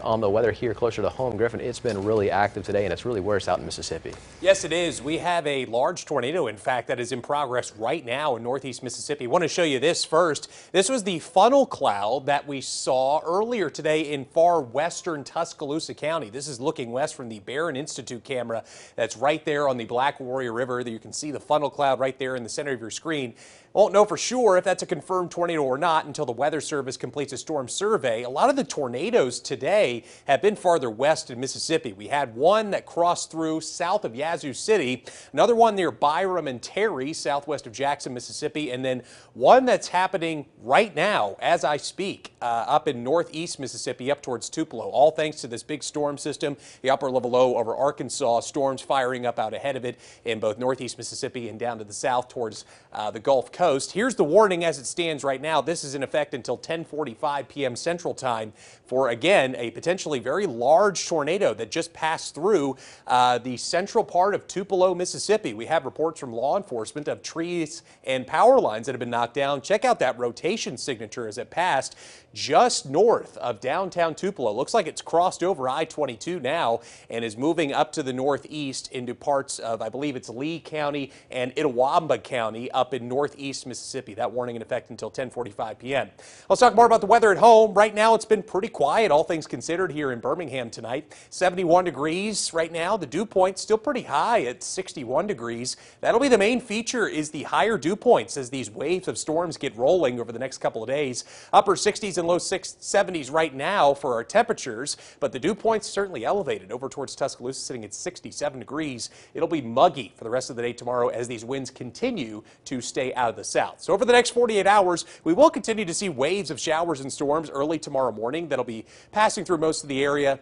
On the weather here closer to home, Griffin, it's been really active today and it's really worse out in Mississippi. Yes, it is. We have a large tornado, in fact, that is in progress right now in northeast Mississippi. I want to show you this first. This was the funnel cloud that we saw earlier today in far western Tuscaloosa County. This is looking west from the Barron Institute camera that's right there on the Black Warrior River. You can see the funnel cloud right there in the center of your screen. Won't know for sure if that's a confirmed tornado or not until the Weather Service completes a storm survey. A lot of the tornadoes today have been farther west in Mississippi. We had one that crossed through south of Yazoo City, another one near Byram and Terry, southwest of Jackson, Mississippi, and then one that's happening right now as I speak uh, up in northeast Mississippi up towards Tupelo, all thanks to this big storm system, the upper level low over Arkansas, storms firing up out ahead of it in both northeast Mississippi and down to the south towards uh, the Gulf coast. Here's the warning as it stands right now. This is in effect until 1045 p.m. Central Time for, again, a potentially very large tornado that just passed through uh, the central part of Tupelo, Mississippi. We have reports from law enforcement of trees and power lines that have been knocked down. Check out that rotation signature as it passed just north of downtown Tupelo. Looks like it's crossed over I-22 now and is moving up to the northeast into parts of, I believe it's Lee County and Itawamba County up in northeast Mississippi. That warning in effect until 1045 p.m. Let's talk more about the weather at home. Right now, it's been pretty quiet, all things considered, here in Birmingham tonight. 71 degrees right now. The dew point still pretty high at 61 degrees. That'll be the main feature is the higher dew points as these waves of storms get rolling over the next couple of days. Upper 60s and low 70s right now for our temperatures, but the dew points certainly elevated over towards Tuscaloosa sitting at 67 degrees. It'll be muggy for the rest of the day tomorrow as these winds continue to stay out of the the south. So over the next 48 hours, we will continue to see waves of showers and storms early tomorrow morning that'll be passing through most of the area.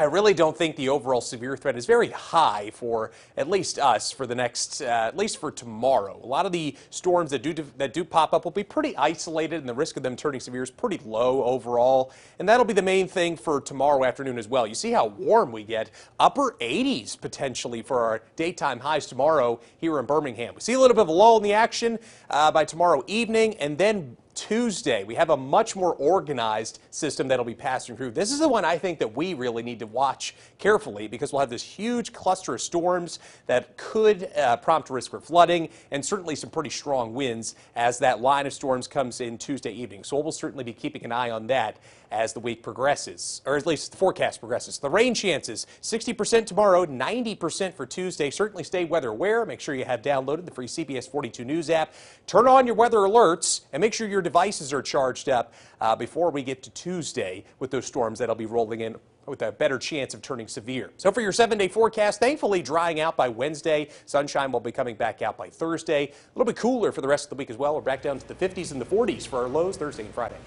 I really don't think the overall severe threat is very high for at least us for the next, uh, at least for tomorrow. A lot of the storms that do that do pop up will be pretty isolated, and the risk of them turning severe is pretty low overall. And that'll be the main thing for tomorrow afternoon as well. You see how warm we get, upper 80s potentially for our daytime highs tomorrow here in Birmingham. We see a little bit of a lull in the action uh, by tomorrow evening, and then Tuesday, we have a much more organized system that'll be passing through. This is the one I think that we really need to watch carefully because we'll have this huge cluster of storms that could uh, prompt risk for flooding and certainly some pretty strong winds as that line of storms comes in Tuesday evening. So we'll certainly be keeping an eye on that as the week progresses, or at least the forecast progresses. The rain chances 60% tomorrow, 90% for Tuesday. Certainly stay weather aware. Make sure you have downloaded the free CBS 42 News app. Turn on your weather alerts and make sure your devices are charged up uh, before we get to Tuesday with those storms that'll be rolling in with a better chance of turning severe. So for your seven day forecast, thankfully drying out by Wednesday. Sunshine will be coming back out by Thursday. A little bit cooler for the rest of the week as well. We're back down to the 50s and the 40s for our lows Thursday and Friday.